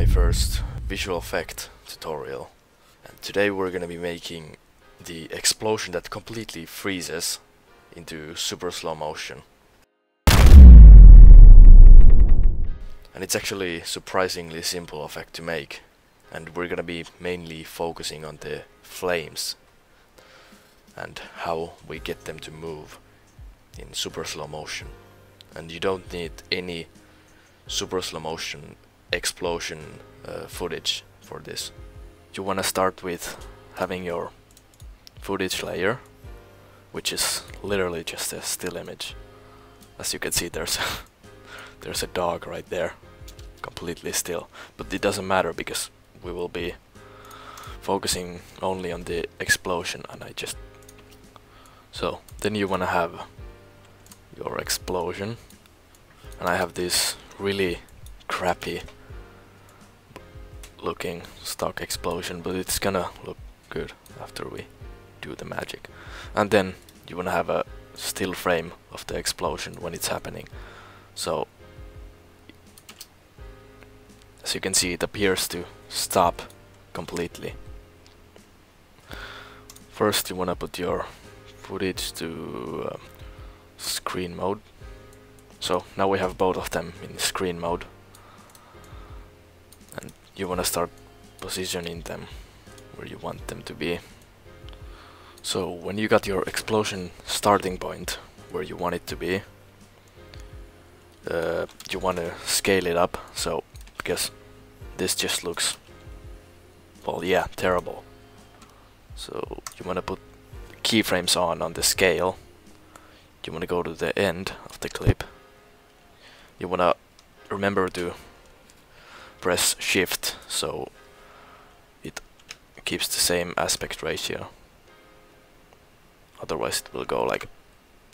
my first visual effect tutorial. And today we're gonna be making the explosion that completely freezes into super slow motion. And it's actually surprisingly simple effect to make. And we're gonna be mainly focusing on the flames and how we get them to move in super slow motion. And you don't need any super slow motion explosion uh, footage for this. You wanna start with having your footage layer which is literally just a still image. As you can see there's a there's a dog right there completely still but it doesn't matter because we will be focusing only on the explosion and I just so then you wanna have your explosion and I have this really crappy looking stock explosion but it's gonna look good after we do the magic. And then you wanna have a still frame of the explosion when it's happening. So as you can see it appears to stop completely. First you wanna put your footage to uh, screen mode. So now we have both of them in screen mode you wanna start positioning them where you want them to be. So when you got your explosion starting point where you want it to be uh, you want to scale it up. So because this just looks well yeah terrible. So you want to put keyframes on on the scale. You want to go to the end of the clip. You want to remember to press shift so it keeps the same aspect ratio. Otherwise it will go like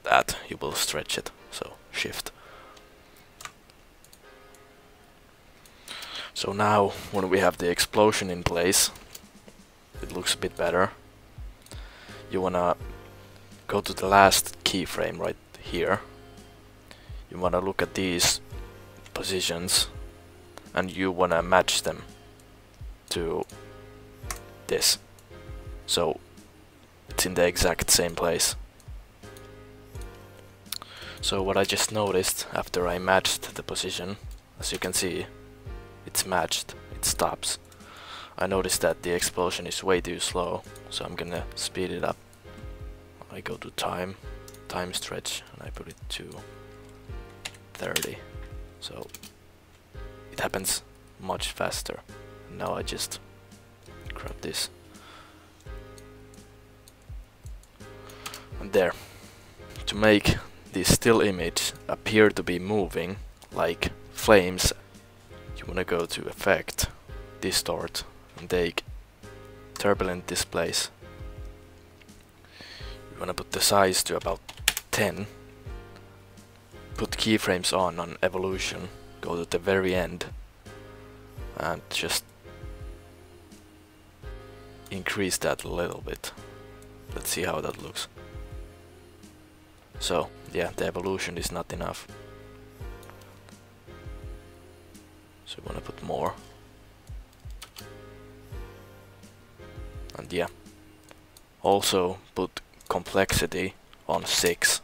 that. You will stretch it so shift. So now when we have the explosion in place it looks a bit better. You wanna go to the last keyframe right here. You wanna look at these positions and you wanna match them to this. So it's in the exact same place. So what I just noticed after I matched the position as you can see it's matched it stops. I noticed that the explosion is way too slow so I'm gonna speed it up. I go to time time stretch and I put it to 30 so it happens much faster. Now I just grab this. And there. To make this still image appear to be moving like flames you wanna go to effect distort and take turbulent displace you wanna put the size to about 10 put keyframes on on evolution go to the very end and just increase that a little bit. Let's see how that looks. So yeah the evolution is not enough. So we want to put more. And yeah also put complexity on 6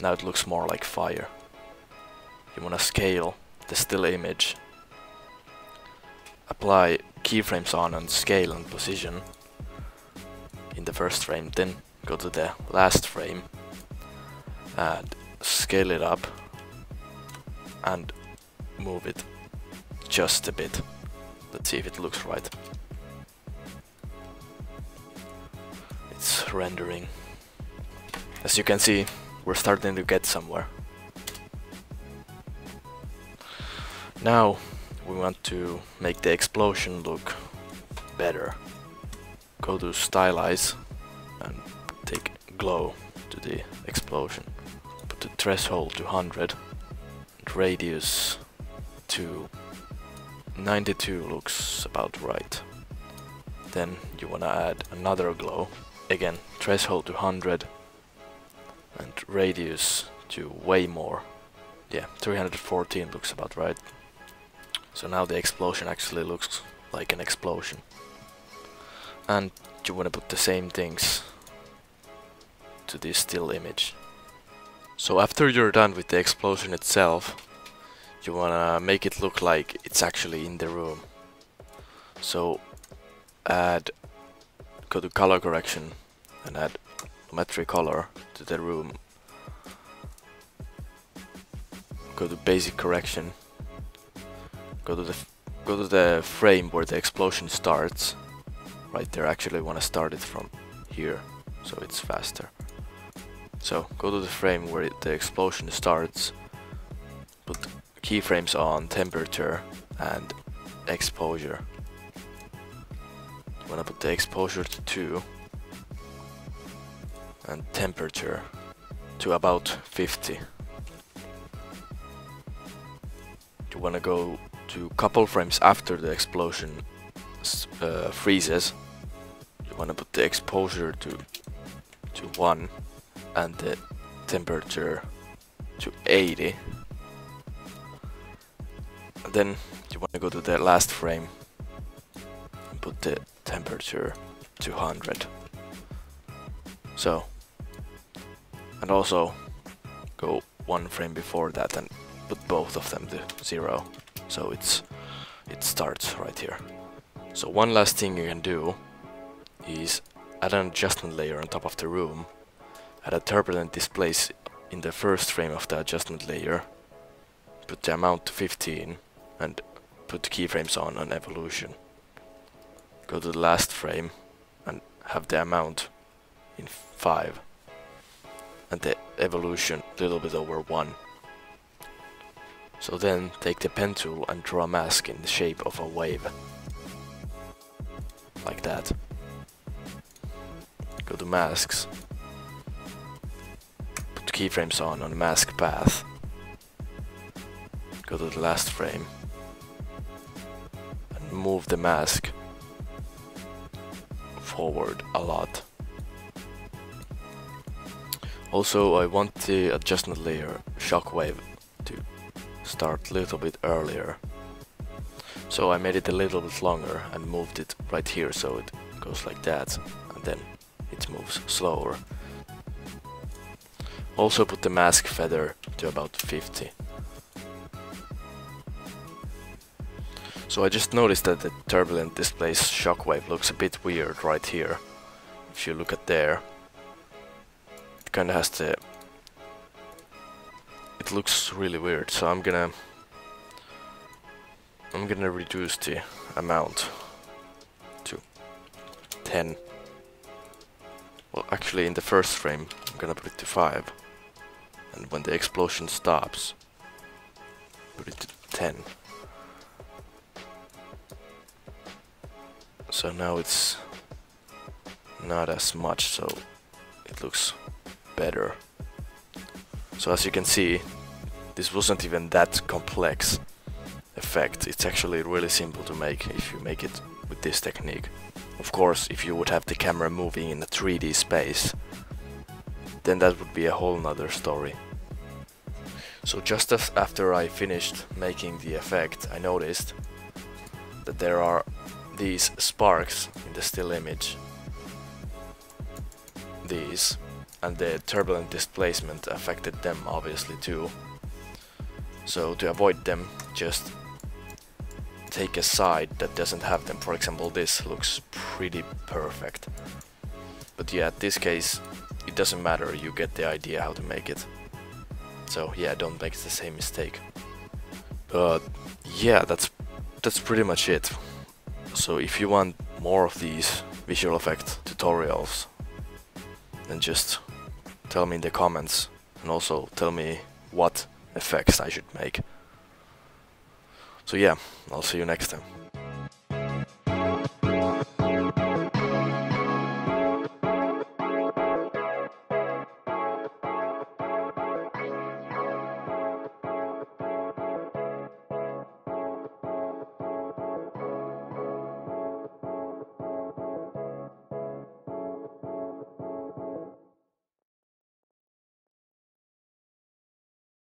now it looks more like fire you want to scale the still image. Apply keyframes on and scale and position. In the first frame then go to the last frame and scale it up and move it just a bit. Let's see if it looks right. It's rendering. As you can see we're starting to get somewhere now we want to make the explosion look better. Go to stylize and take glow to the explosion. Put the threshold to 100 and radius to 92 looks about right. Then you wanna add another glow. Again threshold to 100 and radius to way more. Yeah 314 looks about right So now the explosion actually looks like an explosion. And you want to put the same things to this still image. So after you're done with the explosion itself, you wanna make it look like it's actually in the room. So add, go to color correction and add Lumetri color to the room. Go to basic correction. Go to the go to the frame where the explosion starts. Right there, actually I want to start it from here, so it's faster. So go to the frame where it, the explosion starts. Put keyframes on temperature and exposure. I'm gonna put the exposure to 2 and temperature to about 50. You wanna go to couple frames after the explosion uh, freezes. You wanna put the exposure to to 1 and the temperature to 80 and then you want to go to the last frame and put the temperature to 100 so and also go one frame before that and put both of them to zero so it's it starts right here so one last thing you can do is add an adjustment layer on top of the room add a turbulent displace in the first frame of the adjustment layer, put the amount to 15 and put keyframes on on evolution. Go to the last frame and have the amount in 5 and the evolution a little bit over 1. So then take the pen tool and draw a mask in the shape of a wave. Like that. Go to masks Put keyframes on on mask path. Go to the last frame and move the mask forward a lot. Also I want the adjustment layer shockwave to start a little bit earlier. So I made it a little bit longer and moved it right here so it goes like that and then it moves slower. Also put the mask feather to about 50. So I just noticed that the turbulent displace shockwave looks a bit weird right here. If you look at there, it kinda has the... Looks really weird, so I'm gonna... I'm gonna reduce the amount to 10. Well, actually in the first frame, I'm gonna put it to 5 and when the explosion stops put it to 10 so now it's not as much so it looks better. So as you can see this wasn't even that complex effect it's actually really simple to make if you make it with this technique of course if you would have the camera moving in a 3D space then that would be a whole nother story. So just after I finished making the effect, I noticed that there are these sparks in the still image. These. And the turbulent displacement affected them obviously too. So to avoid them, just take a side that doesn't have them. For example, this looks pretty perfect. But yeah, this case, it doesn't matter, you get the idea how to make it. So yeah, don't make the same mistake. But yeah, that's that's pretty much it. So if you want more of these visual effect tutorials, then just tell me in the comments and also tell me what effects I should make. So yeah, I'll see you next time.